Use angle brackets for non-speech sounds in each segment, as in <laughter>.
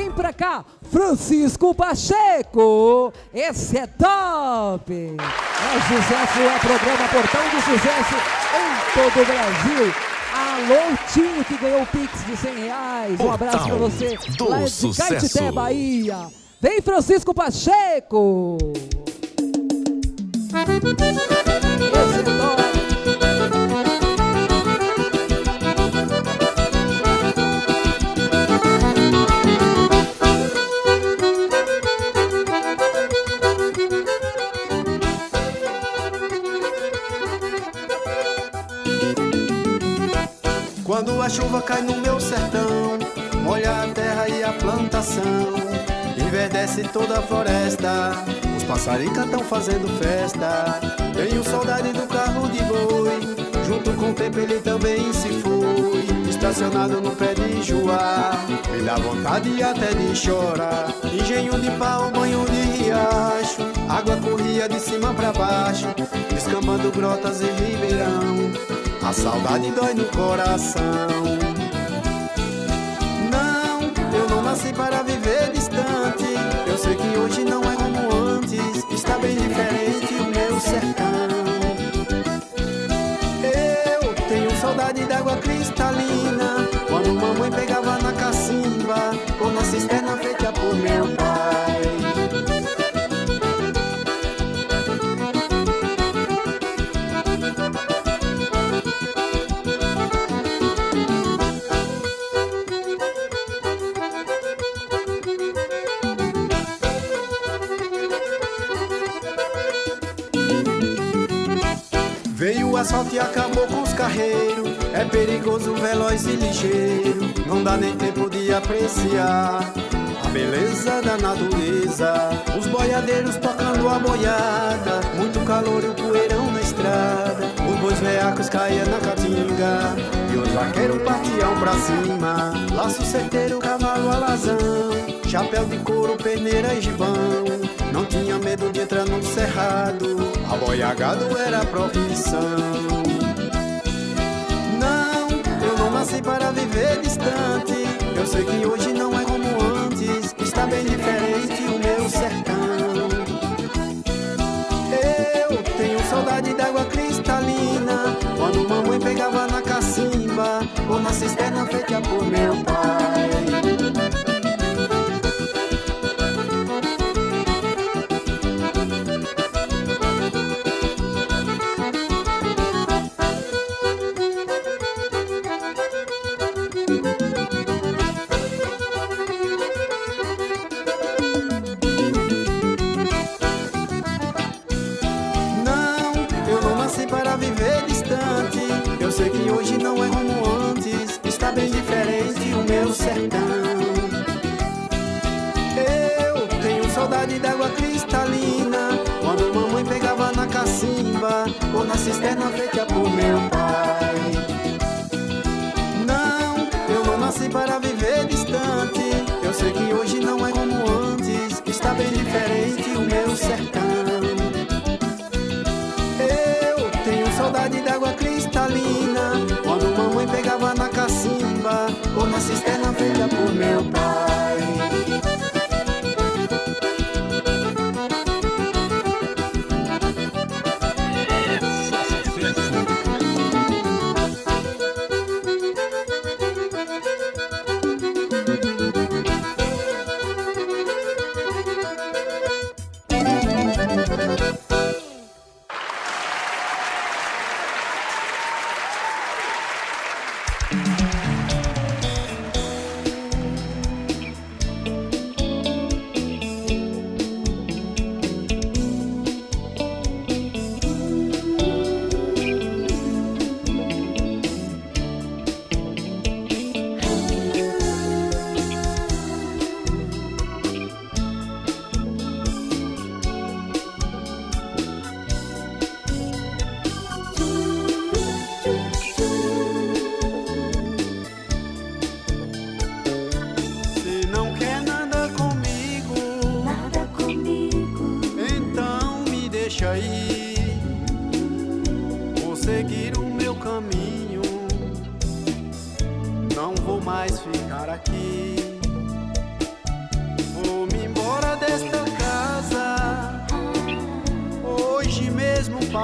Vem pra cá, Francisco Pacheco. Esse é top. É sucesso, é programa Portão de Sucesso em todo o Brasil. Alô, Tinho, que ganhou o Pix de 100 reais. Um abraço pra você. do Lá de. Caetité, Bahia. Vem, Francisco Pacheco. Quando a chuva cai no meu sertão, molha a terra e a plantação, enverdece toda a floresta. Os passarinhos tão fazendo festa. Tenho saudade do carro de boi, junto com o tempo ele também se foi. Estacionado no pé de joá, me dá vontade até de chorar. Engenho de pau, banho de riacho, água corria de cima pra baixo, descambando grotas e ribeirão. A saudade dói no coração. Não, eu não nasci para viver distante. Eu sei que hoje não é como antes. Está bem diferente o meu sertão. Eu tenho saudade d'água cristalina. Asfalto e acabou com os carreiros. É perigoso, veloz e ligeiro. Não dá nem tempo de apreciar a beleza da natureza. Os boiadeiros tocando a boiada. Muito calor e o poeirão na estrada. Os bois veacos caíam na caatinga. E os vaqueiros partiam pra cima. Laço certeiro, cavalo alazão. Chapéu de couro, peneira e gibão. Não tinha medo de entrar no cerrado. A boiagado era profissão. Não, eu não nasci para viver distante. Eu sei que hoje não é como antes. Está bem diferente o meu sertão. Eu tenho saudade d'água cristalina. Quando mamãe pegava na cacimba ou na cisterna feita cisterna feita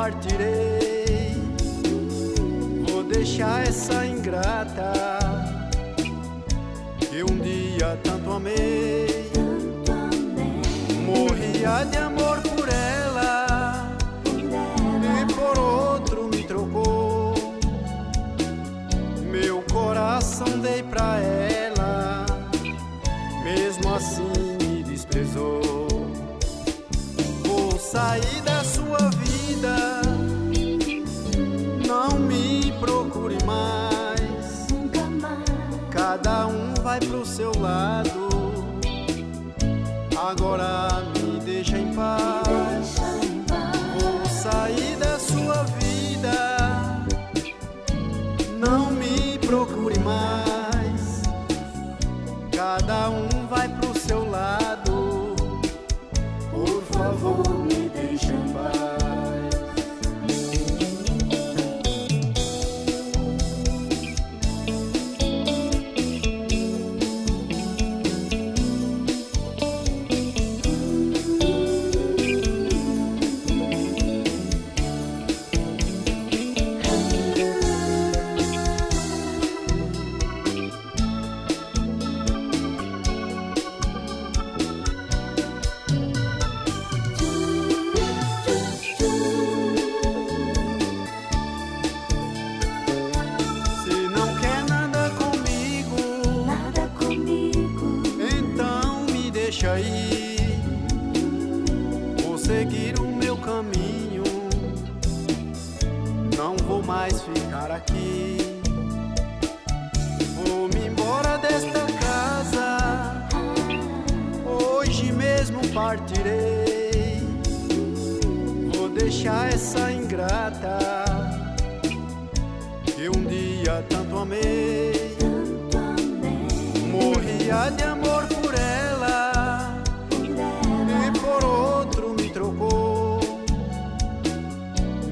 partirei. Vou deixar essa ingrata que um dia tanto amei. tanto amei Morria de amor Cada um vai pro seu lado. Agora mesmo partirei. Vou deixar essa ingrata que um dia tanto amei. Morria de amor por ela por ela. e por outro me trocou.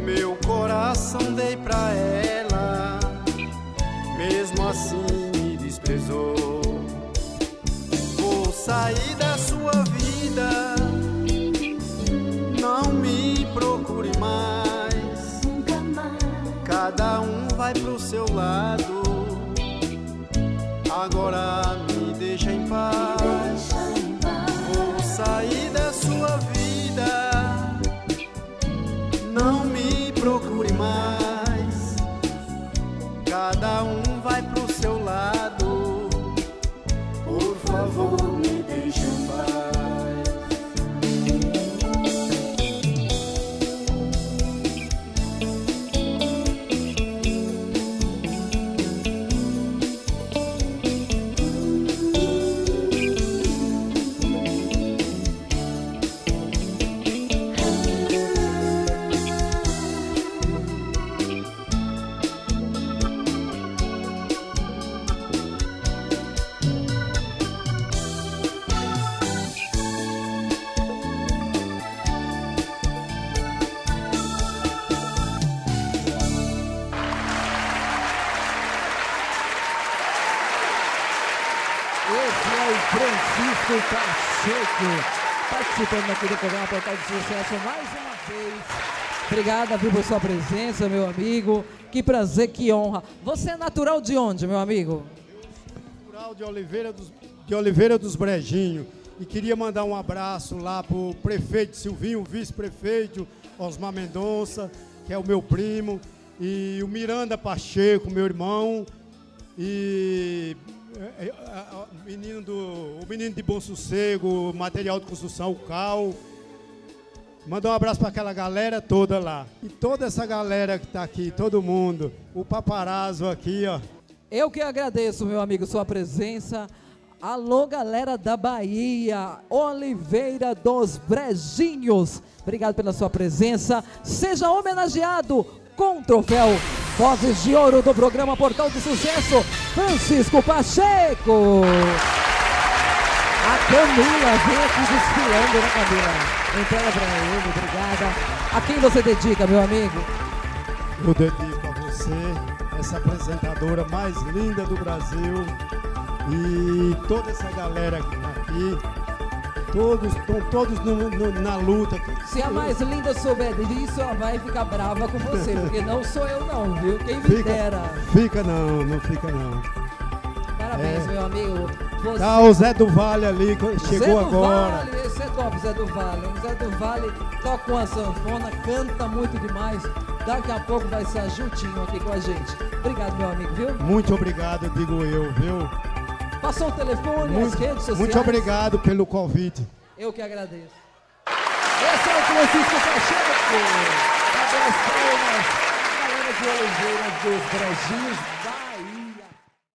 Meu coração dei pra ela, mesmo assim me desprezou. Vou sair da vai pro seu lado. Agora Francisco Pacheco, participando aqui do programa Portal de Sucesso mais uma vez. Obrigada, por sua presença, meu amigo. Que prazer, que honra. Você é natural de onde, meu amigo? Natural de Oliveira dos, de Oliveira dos Brejinhos. E queria mandar um abraço lá pro prefeito Silvinho, o vice-prefeito Osmar Mendonça, que é o meu primo, e o Miranda Pacheco, meu irmão, e o menino, do, o menino de Bom Sossego, material de construção, o Cal. Mandar um abraço para aquela galera toda lá. E toda essa galera que está aqui, todo mundo. O paparazzo aqui, ó. Eu que agradeço, meu amigo, sua presença. Alô, galera da Bahia, Oliveira dos Brejinhos. Obrigado pela sua presença. Seja homenageado com o troféu Vozes de Ouro do programa Portal de Sucesso, Francisco Pacheco. A Camila vem aqui desfilando, né, Camila? Entrega pra ele, obrigada. A quem você dedica, meu amigo? Eu dedico a você, essa apresentadora mais linda do Brasil e toda essa galera aqui. Todos estão todos no- no- na luta. Se a mais linda souber disso, ela vai ficar brava com você, <laughs> porque não sou eu não, viu? Quem me Fica, dera. fica não, não fica não. Parabéns, É. meu amigo. Você... Tá o Zé do Vale ali, Zé chegou do agora. Vale, esse é top, Zé do Vale. O Zé do Vale toca uma sanfona, canta muito demais. Daqui a pouco vai estar juntinho aqui com a gente. Obrigado, meu amigo, viu? Muito obrigado, digo eu, viu? Passou o telefone, Muito, as redes sociais. muito obrigado pelo convite. Eu que agradeço. Esse é o Francisco Pacheco. Palmas? Galera de dos Brejinhos,